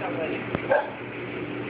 上可以。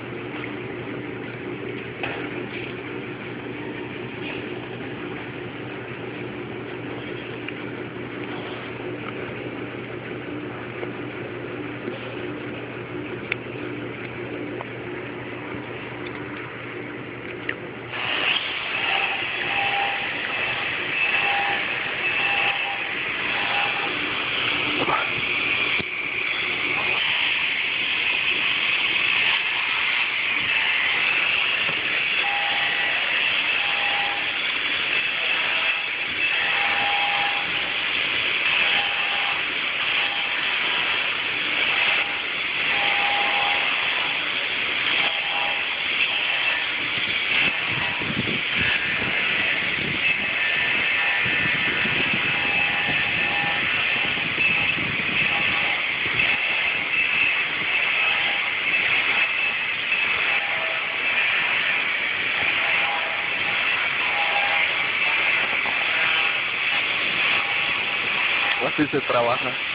Así se trabaja.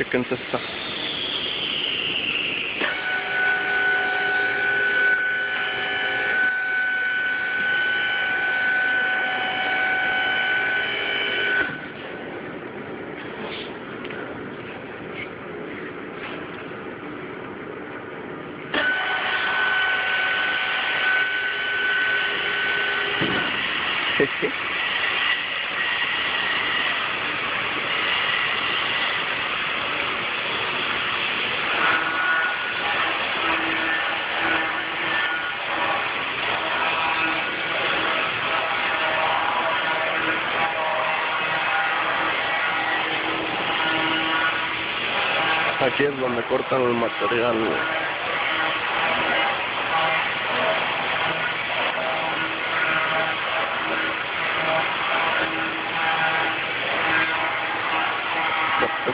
chicken sister. Hehehe Aquí es donde cortan el material.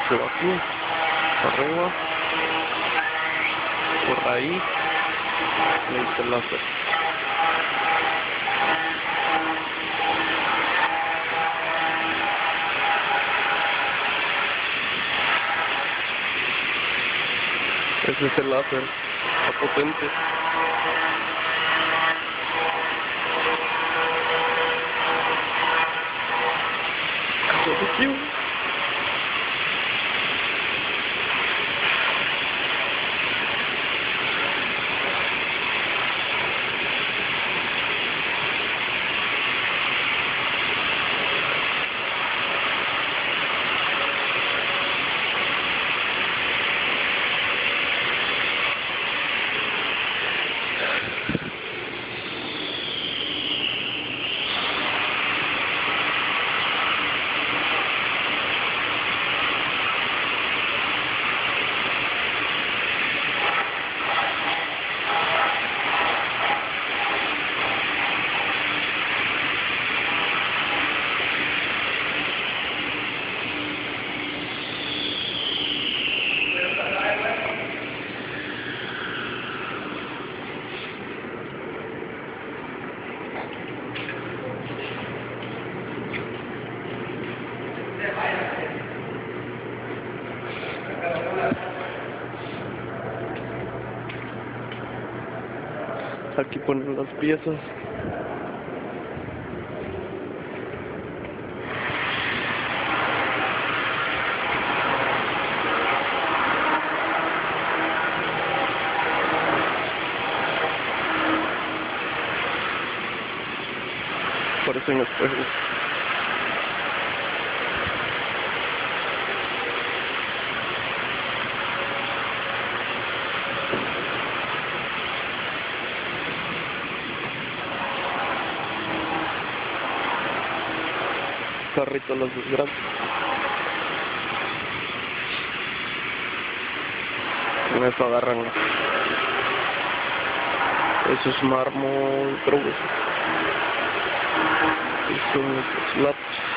se va aquí, arriba, por ahí, y ahí está el láser. Es el láser, está potente. aquí ponen las piezas. Parecen espejos. Carrito los dos grandes. Con eso agarran. Eso es mármol, creo que son slabs.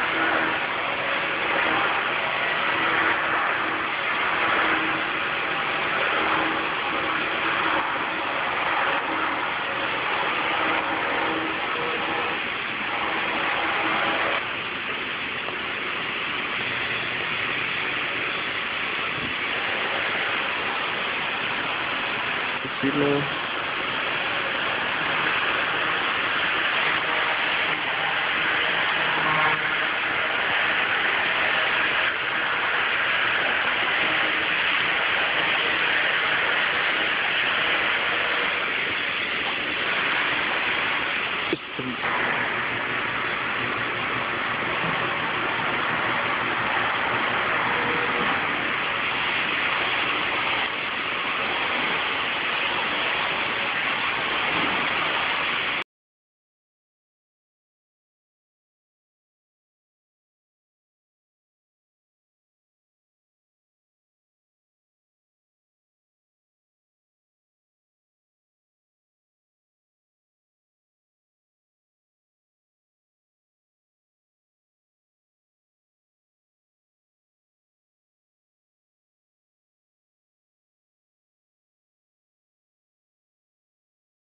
signal.